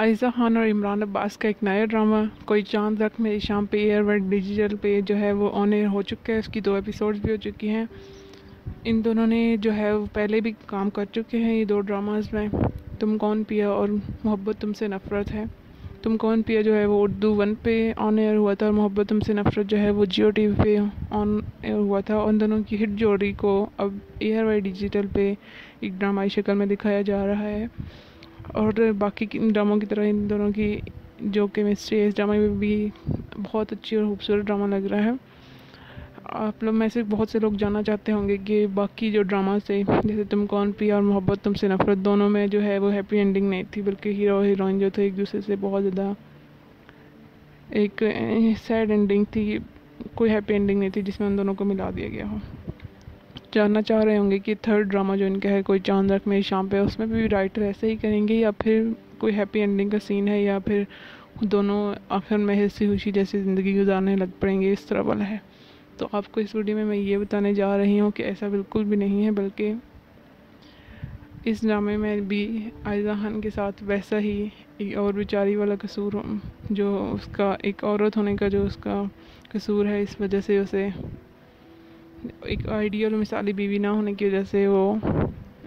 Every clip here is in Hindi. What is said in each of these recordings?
आयज़ा खान और इमरान अब्बास का एक नया ड्रामा, कोई चाँद रख मेरी शाम पे एयर वर्ड डिजिटल पे जो है वो ऑन एयर हो चुका है, उसकी दो एपिसोड्स भी हो चुकी हैं। इन दोनों ने जो है वो पहले भी काम कर चुके हैं ये दो ड्रामाज में। तुम कौन पिया और मोहब्बत तुमसे नफ़रत है? तुम कौन पिया जो है वो उर्दू वन पे ऑन एयर हुआ था और मोहब्बत तुमसे नफ़रत जो है वो जियो टी वी पे ऑन एयर हुआ था। उन दोनों की हिट जोड़ी को अब एयर वाई डिजिटल पे एक ड्रामाई शक्ल में दिखाया जा रहा है। और बाकी ड्रामों की तरह इन दोनों की जो केमिस्ट्री है, इस ड्रामा में भी बहुत अच्छी और खूबसूरत ड्रामा लग रहा है। आप लोग में से बहुत से लोग जानना चाहते होंगे कि बाकी जो ड्रामा से जैसे तुम कौन पी और मोहब्बत तुमसे नफरत, दोनों में जो है वो हैप्पी एंडिंग नहीं थी, बल्कि हीरो और हीरोइन जो थे एक दूसरे से बहुत ज़्यादा एक सैड एंडिंग थी, कोई हैप्पी एंडिंग नहीं थी जिसमें उन दोनों को मिला दिया गया हो। जानना चाह रहे होंगे कि थर्ड ड्रामा जो इनका है, कोई चाँद रख मेरी शाम पे, उसमें भी राइटर ऐसे ही करेंगे या फिर कोई हैप्पी एंडिंग का सीन है या फिर दोनों आखिर में हँसी खुशी जैसी ज़िंदगी गुजारने लग पड़ेंगे, इस तरह वाला है। तो आपको इस वीडियो में मैं ये बताने जा रही हूँ कि ऐसा बिल्कुल भी नहीं है, बल्कि इस ड्रामे में भी आयजा खान के साथ वैसा ही एक और बेचारी वाला कसूर, जो उसका एक औरत होने का जो उसका कसूर है, इस वजह से उसे एक आइडियल मिसाली बीवी ना होने की वजह से वो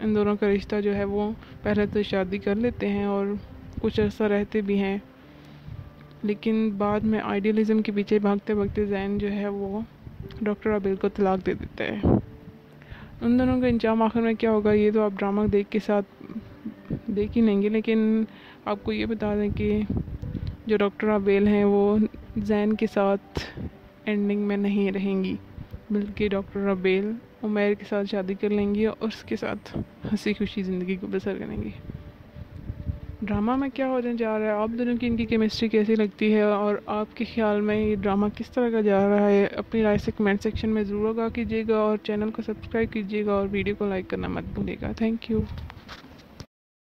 इन दोनों का रिश्ता जो है वो पहले तो शादी कर लेते हैं और कुछ अर्सा रहते भी हैं। लेकिन बाद में आइडियलिज़म के पीछे भागते भागते जैन जो है वो डॉक्टर अबिल को तलाक दे देता है। उन दोनों का इंजाम आखिर में क्या होगा ये तो आप ड्रामा देख के साथ देख ही लेंगे, लेकिन आपको ये बता दें कि जो डॉक्टर अबेल हैं वो जैन के साथ एंडिंग में नहीं रहेंगी। बल्कि डॉक्टर रबेल उमेर के साथ शादी कर लेंगी और उसके साथ हँसी खुशी ज़िंदगी को बसर करेंगी। ड्रामा में क्या होने जा रहा है? आप दोनों की इनकी केमिस्ट्री कैसी लगती है और आपके ख्याल में ये ड्रामा किस तरह का जा रहा है? अपनी राय से कमेंट सेक्शन में ज़रूर आगा कीजिएगा और चैनल को सब्सक्राइब कीजिएगा और वीडियो को लाइक करना मत भूलिएगा। Thank you